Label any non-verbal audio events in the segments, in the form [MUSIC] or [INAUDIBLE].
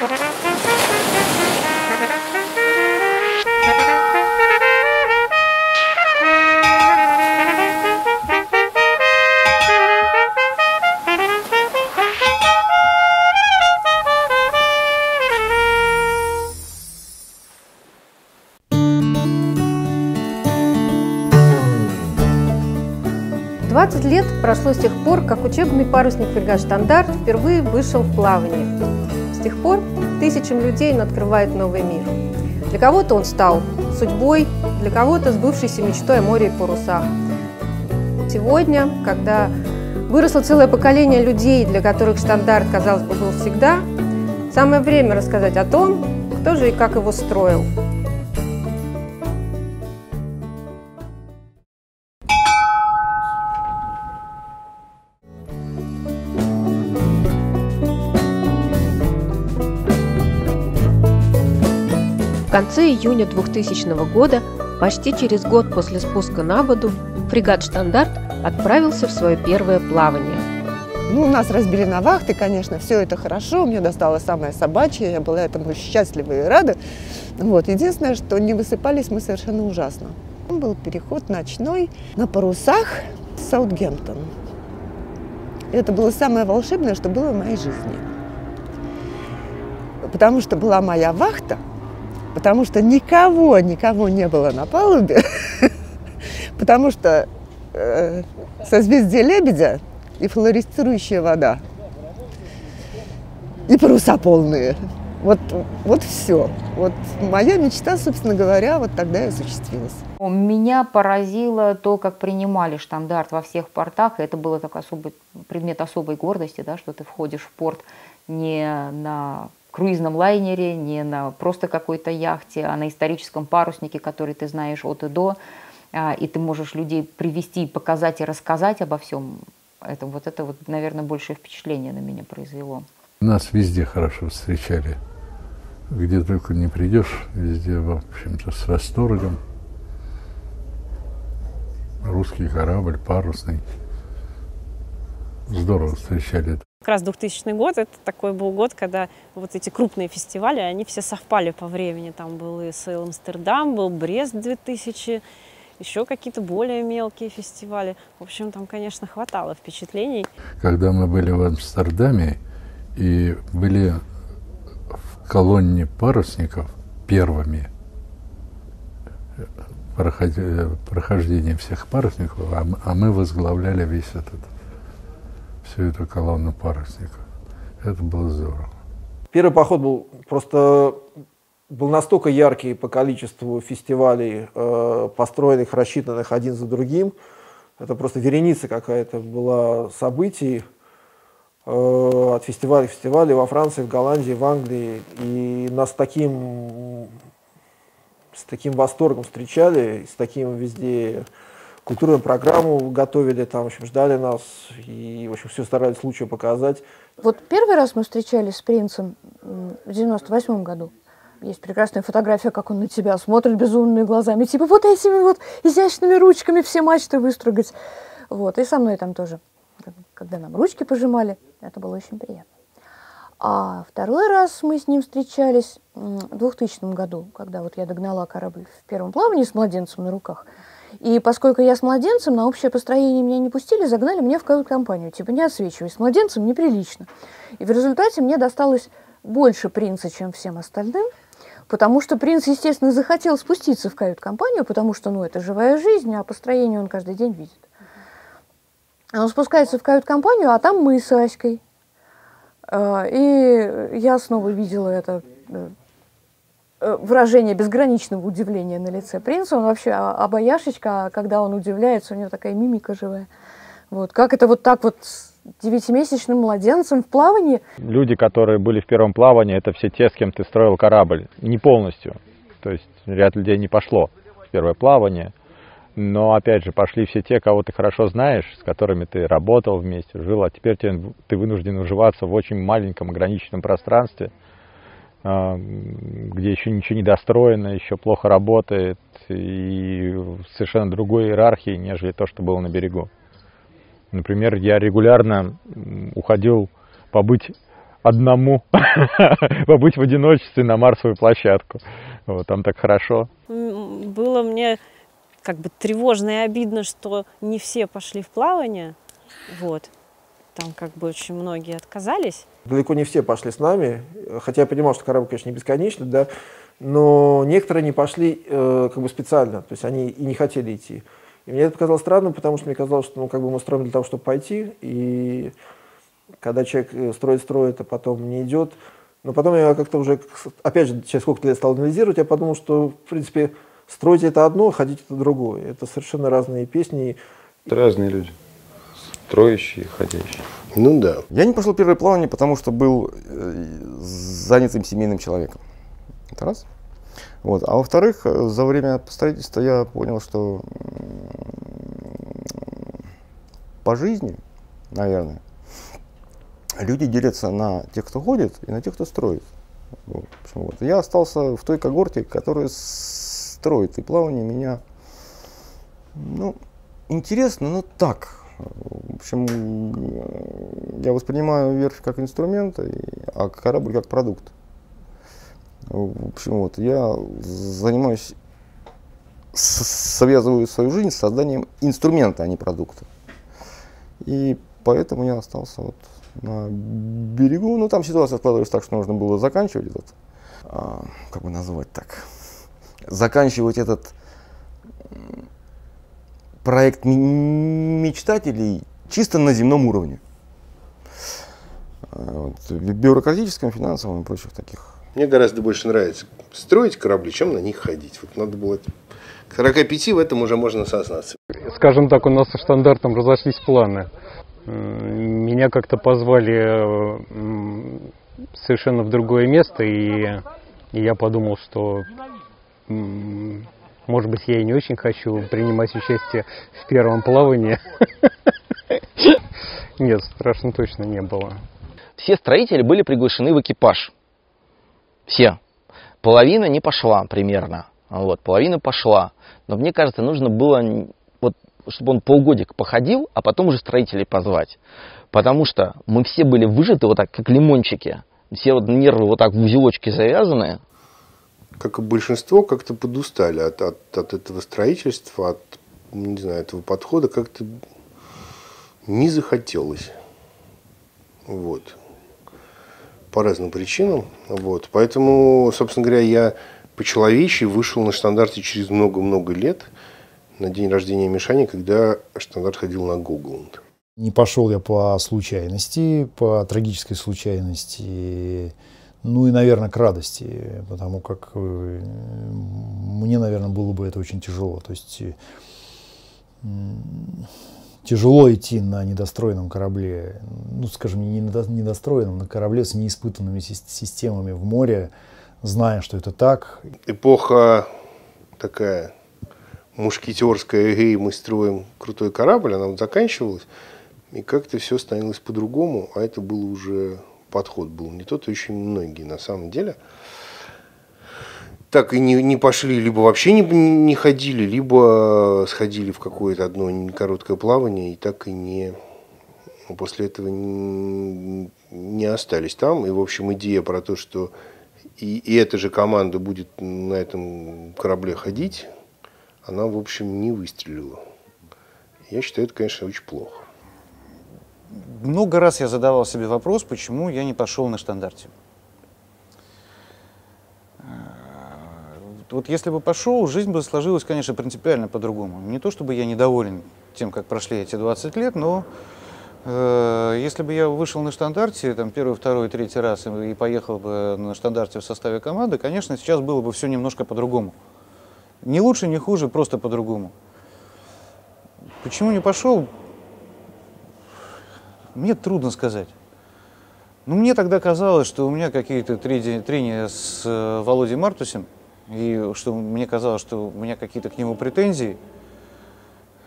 20 лет прошло с тех пор, как учебный парусник «Фрегат Штандарт» впервые вышел в плавание. С тех пор тысячам людей он открывает новый мир. Для кого-то он стал судьбой, для кого-то сбывшейся мечтой о море и парусах. Сегодня, когда выросло целое поколение людей, для которых «Штандарт», казалось бы, был всегда, самое время рассказать о том, кто же и как его строил – В конце июня 2000 года, почти через год после спуска на воду, фрегат «Штандарт» отправился в свое первое плавание. Ну, нас разбили на вахты, конечно, все это хорошо, мне досталось самое собачье, я была этому счастлива и рада. Вот. Единственное, что не высыпались мы совершенно ужасно. Был переход ночной на парусах Саутгемптон. Это было самое волшебное, что было в моей жизни. Потому что была моя вахта – потому что никого, никого не было на палубе, [LAUGHS] потому что э, созвездие лебедя и флуоресцирующая вода, и паруса полные. Вот, вот все. Вот моя мечта, собственно говоря, вот тогда и осуществилась. Меня поразило то, как принимали штандарт во всех портах. Это был такой особый, предмет особой гордости, да, что ты входишь в порт не на круизном лайнере, не на просто какой-то яхте, а на историческом паруснике, который ты знаешь от и до, а, и ты можешь людей привести, показать и рассказать обо всем этом. Вот это, вот, наверное, большее впечатление на меня произвело. Нас везде хорошо встречали. Где только не придешь, везде, в общем-то, с восторгом. Русский корабль, парусный. Здорово встречали. Как раз 2000 год, это такой был год, когда вот эти крупные фестивали, они все совпали по времени. Там был и Сейл Амстердам, был Брест 2000, еще какие-то более мелкие фестивали. В общем, там, конечно, хватало впечатлений. Когда мы были в Амстердаме и были в колонне парусников первыми, прохождение всех парусников, а, а мы возглавляли весь этот всю эту колонну парусников. Это было здорово. Первый поход был просто был настолько яркий по количеству фестивалей, э, построенных, рассчитанных один за другим. Это просто вереница какая-то была событий э, от фестиваля к фестивалю во Франции, в Голландии, в Англии. И нас таким, с таким восторгом встречали, с таким везде культурную программу готовили, там, в общем, ждали нас и, в общем, все старались случаю показать. Вот первый раз мы встречались с принцем в 98 году. Есть прекрасная фотография, как он на тебя смотрит безумными глазами, типа вот этими вот изящными ручками все мачты выстругать. Вот, и со мной там тоже, когда нам ручки пожимали, это было очень приятно. А второй раз мы с ним встречались в 2000 году, когда вот я догнала корабль в первом плавании с младенцем на руках – и поскольку я с младенцем, на общее построение меня не пустили, загнали мне в кают-компанию. Типа, не отсвечивай, с младенцем неприлично. И в результате мне досталось больше принца, чем всем остальным, потому что принц, естественно, захотел спуститься в кают-компанию, потому что, ну, это живая жизнь, а построение он каждый день видит. Он спускается в кают-компанию, а там мы с Аськой. А, и я снова видела это Э, выражение безграничного удивления на лице принца. Он вообще обаяшечка, а когда он удивляется, у него такая мимика живая. Вот. Как это вот так вот с девятимесячным младенцем в плавании? Люди, которые были в первом плавании, это все те, с кем ты строил корабль. Не полностью. То есть ряд людей не пошло в первое плавание. Но, опять же, пошли все те, кого ты хорошо знаешь, с которыми ты работал вместе, жил, а теперь ты вынужден уживаться в очень маленьком ограниченном пространстве – где еще ничего не достроено, еще плохо работает, и совершенно другой иерархии, нежели то, что было на берегу. Например, я регулярно уходил побыть одному [LAUGHS] побыть в одиночестве на Марсовую площадку. Вот, там так хорошо. Было мне как бы тревожно и обидно, что не все пошли в плавание. Вот. Там как бы очень многие отказались. Далеко не все пошли с нами, хотя я понимал, что корабль, конечно, не бесконечный, да, но некоторые не пошли э, как бы специально, то есть они и не хотели идти. И мне это показалось странным, потому что мне казалось, что ну, как бы мы строим для того, чтобы пойти, и когда человек э, строит, строит, а потом не идет. Но потом я как-то уже, опять же, через сколько лет стал анализировать, я подумал, что, в принципе, строить это одно, ходить это другое. Это совершенно разные песни. Это разные люди. Строящие, ходящие. Ну да. Я не пошел первое плавание, потому что был э, занятым семейным человеком. Это раз. Вот. А во-вторых, э, за время строительства я понял, что по жизни, наверное, люди делятся на тех, кто ходит, и на тех, кто строит. Вот. Вот. Я остался в той когорте, которая строит, и плавание меня, ну, интересно, но так. В общем, я воспринимаю верфь как инструмент, а корабль как продукт. В общем, вот, я занимаюсь, связываю свою жизнь с созданием инструмента, а не продукта. И поэтому я остался вот на берегу. Ну, там ситуация складывалась так, что нужно было заканчивать этот, а, как бы назвать так, заканчивать этот проект мечтателей чисто на земном уровне. А, вот, в бюрократическом, финансовом и прочих таких. Мне гораздо больше нравится строить корабли, чем на них ходить. Вот надо было к 45 в этом уже можно сознаться. Скажем так, у нас со стандартом разошлись планы. Меня как-то позвали совершенно в другое место, и я подумал, что может быть, я и не очень хочу принимать участие в первом плавании. [LAUGHS] Нет, страшно точно не было. Все строители были приглашены в экипаж. Все. Половина не пошла примерно. Вот, половина пошла. Но мне кажется, нужно было, вот, чтобы он полгодика походил, а потом уже строителей позвать. Потому что мы все были выжаты вот так, как лимончики. Все вот нервы вот так в узелочке завязаны как и большинство, как-то подустали от, от, от этого строительства, от, не знаю, этого подхода, как-то не захотелось. Вот. По разным причинам. Вот. Поэтому, собственно говоря, я по-человечьи вышел на стандарте через много-много лет на день рождения Мишани, когда стандарт ходил на Гогланд. Не пошел я по случайности, по трагической случайности ну и, наверное, к радости, потому как э, мне, наверное, было бы это очень тяжело. То есть э, тяжело идти на недостроенном корабле, ну, скажем, не недостроенном, на корабле с неиспытанными системами в море, зная, что это так. Эпоха такая мушкетерская, эй, мы строим крутой корабль, она вот заканчивалась, и как-то все становилось по-другому, а это было уже подход был не тот, очень многие на самом деле так и не, не пошли, либо вообще не, не ходили, либо сходили в какое-то одно короткое плавание и так и не после этого не, не остались там. И, в общем, идея про то, что и, и эта же команда будет на этом корабле ходить, она, в общем, не выстрелила. Я считаю, это, конечно, очень плохо много раз я задавал себе вопрос, почему я не пошел на стандарте. Э, вот если бы пошел, жизнь бы сложилась, конечно, принципиально по-другому. Не то, чтобы я недоволен тем, как прошли эти 20 лет, но э, если бы я вышел на стандарте, там, первый, второй, третий раз и, и поехал бы на стандарте в составе команды, конечно, сейчас было бы все немножко по-другому. Не лучше, не хуже, просто по-другому. Почему не пошел? Мне трудно сказать. Ну, мне тогда казалось, что у меня какие-то трения с э, Володей Мартусем, и что мне казалось, что у меня какие-то к нему претензии.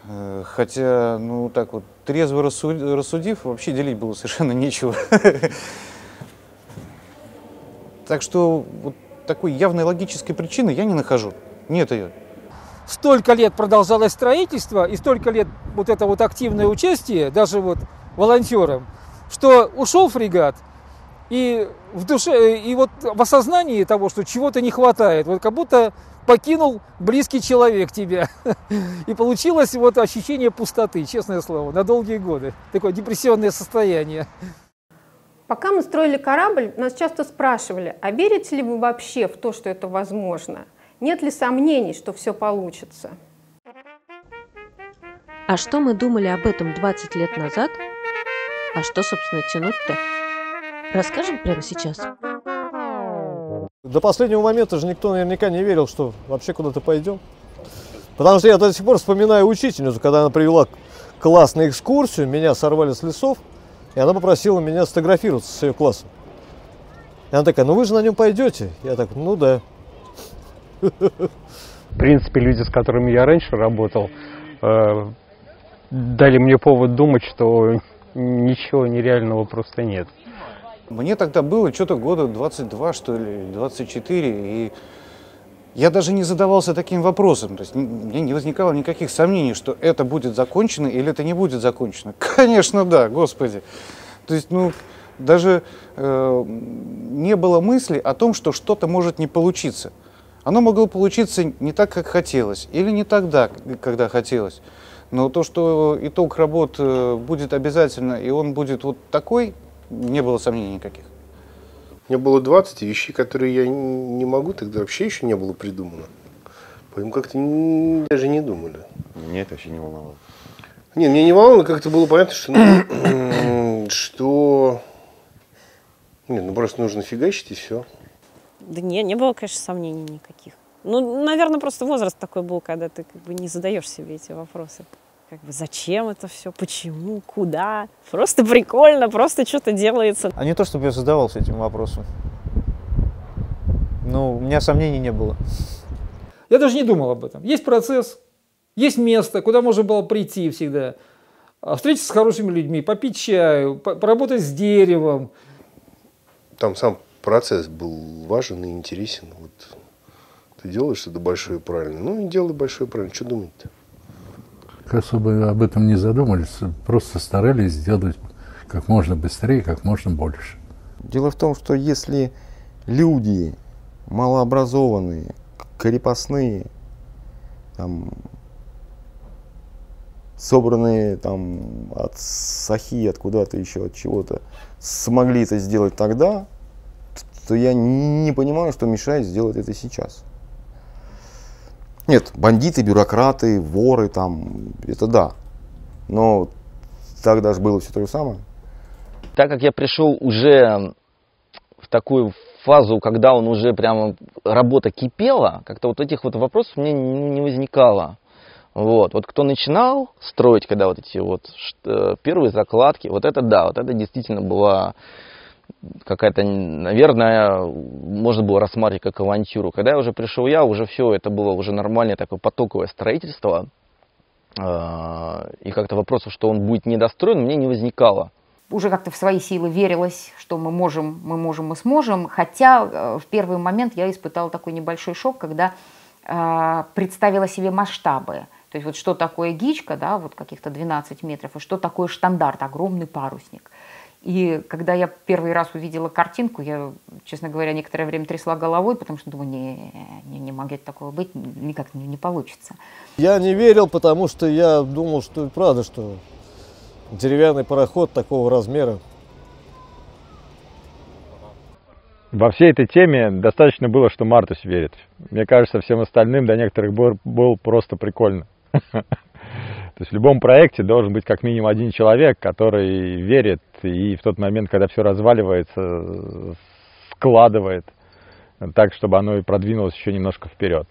Э, хотя, ну, так вот, трезво рассудив, вообще делить было совершенно [LAUGHS] нечего. Так что вот такой явной логической причины я не нахожу. Нет ее. Столько лет продолжалось строительство, и столько лет вот это вот активное участие, даже вот волонтером, что ушел фрегат, И в душе, и вот в осознании того, что чего-то не хватает, вот как будто покинул близкий человек тебя. [LAUGHS] И получилось вот ощущение пустоты, честное слово, на долгие годы. Такое депрессионное состояние. Пока мы строили корабль, нас часто спрашивали, а верите ли вы вообще в то, что это возможно? Нет ли сомнений, что все получится? А что мы думали об этом 20 лет назад? А что, собственно, тянуть-то? Расскажем прямо сейчас. До последнего момента же никто наверняка не верил, что вообще куда-то пойдем. Потому что я до сих пор вспоминаю учительницу, когда она привела класс на экскурсию, меня сорвали с лесов, и она попросила меня сфотографироваться с ее классом. И она такая, ну вы же на нем пойдете. Я так, ну да. В принципе, люди, с которыми я раньше работал, э, дали мне повод думать, что ничего нереального просто нет. Мне тогда было что-то года 22, что ли, 24, и я даже не задавался таким вопросом. То есть мне не возникало никаких сомнений, что это будет закончено или это не будет закончено. [LAUGHS] Конечно, да, господи. То есть, ну, даже э, не было мысли о том, что что-то может не получиться. Оно могло получиться не так, как хотелось, или не тогда, когда хотелось. Но то, что итог работ э, будет обязательно, и он будет вот такой, не было сомнений никаких. У меня было 20 вещей, которые я не могу, тогда вообще еще не было придумано. Поэтому как-то даже не думали. Нет, вообще не волновало. Не, мне не волновало, как-то было понятно, что, ну, [COUGHS] что... Нет, ну просто нужно фигачить и все. Да не, не было, конечно, сомнений никаких. Ну, наверное, просто возраст такой был, когда ты как бы не задаешь себе эти вопросы. Как бы зачем это все, почему, куда. Просто прикольно, просто что-то делается. А не то, чтобы я задавался этим вопросом. Ну, у меня сомнений не было. Я даже не думал об этом. Есть процесс, есть место, куда можно было прийти всегда. А встретиться с хорошими людьми, попить чаю, поработать с деревом. Там сам процесс был важен и интересен. Вот ты делаешь что-то большое и правильно. Ну и делай большое и правильно. Что думать-то? Особо об этом не задумались, просто старались сделать как можно быстрее, как можно больше. Дело в том, что если люди малообразованные, крепостные, там, собранные там от сахи, от куда-то еще, от чего-то, смогли это сделать тогда, то я не понимаю, что мешает сделать это сейчас. Нет, бандиты, бюрократы, воры там, это да. Но тогда же было все то же самое. Так как я пришел уже в такую фазу, когда он уже прямо работа кипела, как-то вот этих вот вопросов меня не возникало. Вот. вот кто начинал строить, когда вот эти вот э, первые закладки, вот это да, вот это действительно была какая-то, наверное, можно было рассматривать как авантюру. Когда я уже пришел я, уже все, это было уже нормальное такое потоковое строительство. А, и как-то вопросов, что он будет недостроен, мне не возникало. Уже как-то в свои силы верилось, что мы можем, мы можем, мы сможем. Хотя э, в первый момент я испытала такой небольшой шок, когда э, представила себе масштабы. То есть вот что такое гичка, да, вот каких-то 12 метров, и что такое штандарт, огромный парусник. И когда я первый раз увидела картинку, я, честно говоря, некоторое время трясла головой, потому что думаю, не, не, не может такого быть, никак не, не получится. Я не верил, потому что я думал, что правда, что деревянный пароход такого размера. Во всей этой теме достаточно было, что Мартус верит. Мне кажется, всем остальным до некоторых был, был просто прикольно. [LAUGHS] То есть в любом проекте должен быть как минимум один человек, который верит и в тот момент, когда все разваливается, складывает так, чтобы оно и продвинулось еще немножко вперед.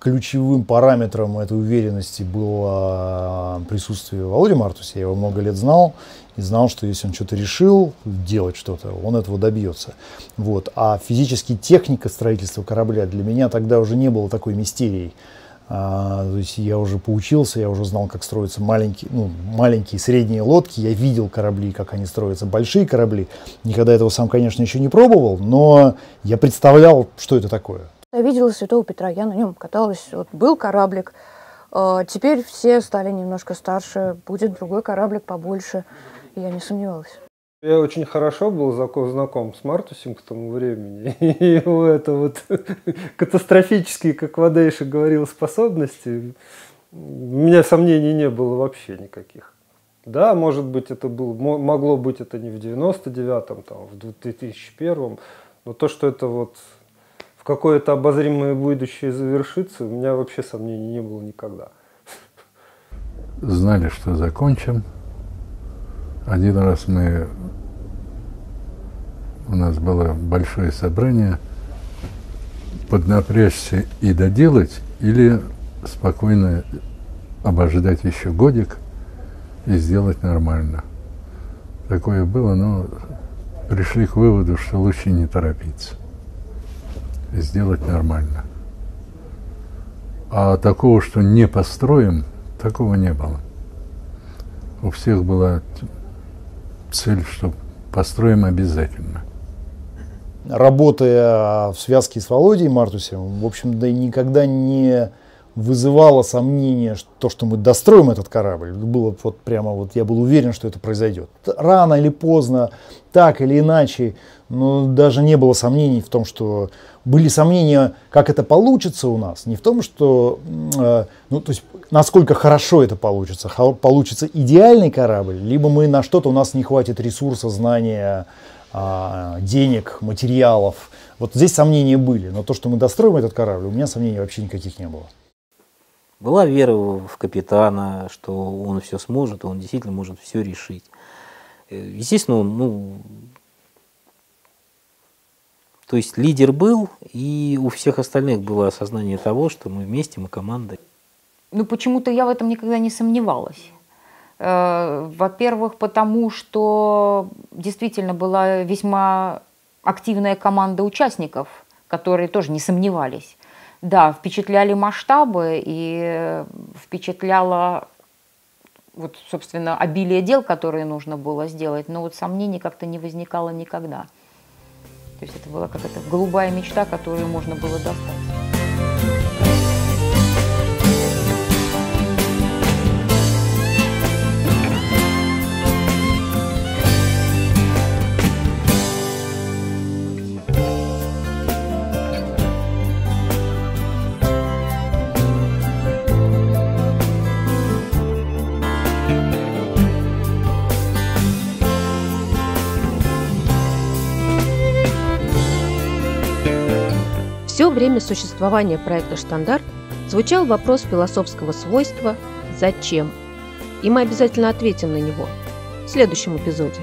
Ключевым параметром этой уверенности было присутствие Володи Мартуса. Я его много лет знал и знал, что если он что-то решил делать что-то, он этого добьется. Вот. А физически техника строительства корабля для меня тогда уже не было такой мистерией. А, то есть я уже поучился, я уже знал, как строятся маленькие, ну, маленькие средние лодки, я видел корабли, как они строятся, большие корабли. Никогда этого сам, конечно, еще не пробовал, но я представлял, что это такое. Я видела Святого Петра, я на нем каталась, вот был кораблик, а, теперь все стали немножко старше, будет другой кораблик побольше, я не сомневалась. Я очень хорошо был знаком с Мартусем к тому времени. [LAUGHS] И его это вот [LAUGHS] катастрофические, как Вадейша говорил, способности, у меня сомнений не было вообще никаких. Да, может быть, это было, могло быть это не в 99-м, там, в 2001-м, но то, что это вот в какое-то обозримое будущее завершится, у меня вообще сомнений не было никогда. Знали, что закончим. Один раз мы у нас было большое собрание, поднапрячься и доделать, или спокойно обождать еще годик и сделать нормально. Такое было, но пришли к выводу, что лучше не торопиться. Сделать нормально. А такого, что не построим, такого не было. У всех была цель, что построим обязательно. Работая в связке с Володей Мартусем, в общем, да и никогда не вызывало сомнения, что, то, что мы достроим этот корабль. Было вот прямо вот, я был уверен, что это произойдет. Рано или поздно, так или иначе, но даже не было сомнений в том, что были сомнения, как это получится у нас, не в том, что, э, ну, то есть, насколько хорошо это получится, получится идеальный корабль, либо мы на что-то у нас не хватит ресурса, знания, а, денег, материалов. Вот здесь сомнения были, но то, что мы достроим этот корабль, у меня сомнений вообще никаких не было. Была вера в капитана, что он все сможет, он действительно может все решить. Э, естественно, он, ну, то есть лидер был, и у всех остальных было осознание того, что мы вместе, мы команда. Ну, почему-то я в этом никогда не сомневалась. Э, во-первых, потому что действительно была весьма активная команда участников, которые тоже не сомневались. Да, впечатляли масштабы и впечатляло вот, собственно, обилие дел, которые нужно было сделать, но вот сомнений как-то не возникало никогда. То есть это была какая-то голубая мечта, которую можно было достать. Время существования проекта «Штандарт» звучал вопрос философского свойства «Зачем?». И мы обязательно ответим на него в следующем эпизоде.